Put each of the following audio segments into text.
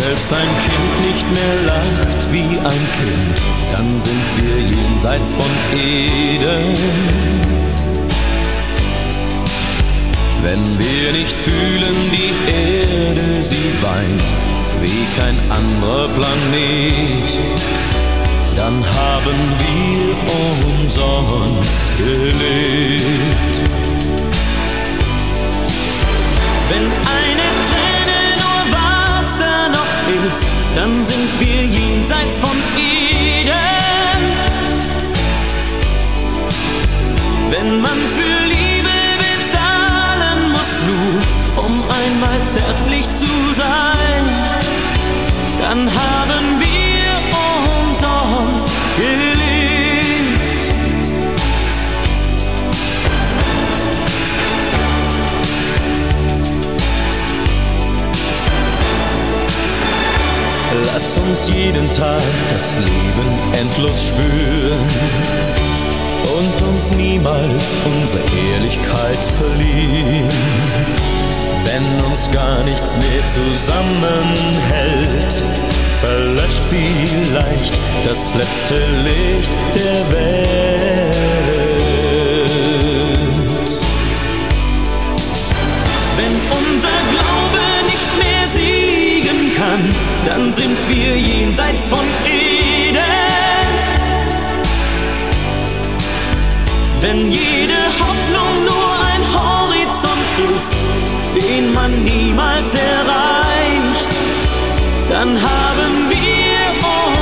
selbst ein Kind nicht mehr lacht wie ein Kind, dann sind wir jenseits von Eden. Wenn wir nicht fühlen, die Erde, sie weint wie kein anderer Planet, dann haben wir umsonst dann sind wir jenseits von Eden. Wenn man für Liebe bezahlen muss, nur um einmal zärtlich zu sein, dann haben Lass uns jeden Tag das Leben endlos spüren und uns niemals unsere Ehrlichkeit verlieren. Wenn uns gar nichts mehr zusammenhält, verlöscht vielleicht das letzte Licht der Welt. Wenn unser Glaube dann sind wir jenseits von Eden. Wenn jede Hoffnung nur ein Horizont ist, den man niemals erreicht, dann haben wir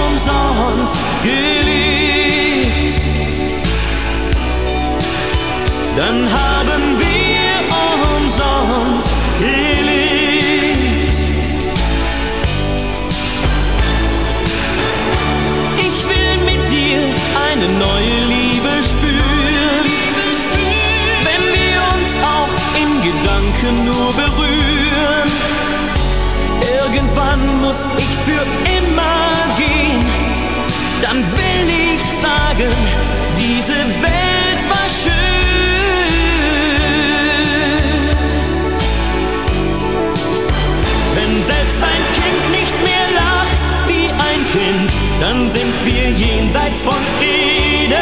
umsonst gelebt. Dann haben wir Irgendwann muss ich für immer gehen, dann will ich sagen, diese Welt war schön. Wenn selbst ein Kind nicht mehr lacht wie ein Kind, dann sind wir jenseits von Eden.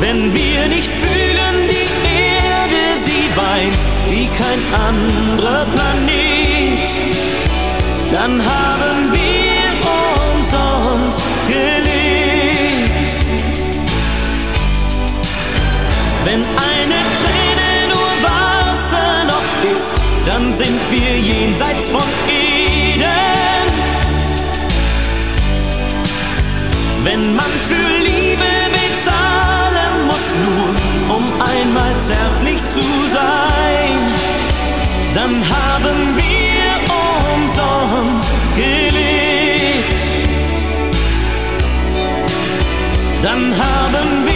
Wenn wir nicht fühlen, kein anderer Planet, dann haben wir umsonst gelebt. Wenn eine Träne nur Wasser noch ist, dann sind wir jenseits von Eden. Wenn man für Liebe bezahlen muss, nur um einmal zärtlich zu sein, dann haben wir umsonst gelebt. Dann haben wir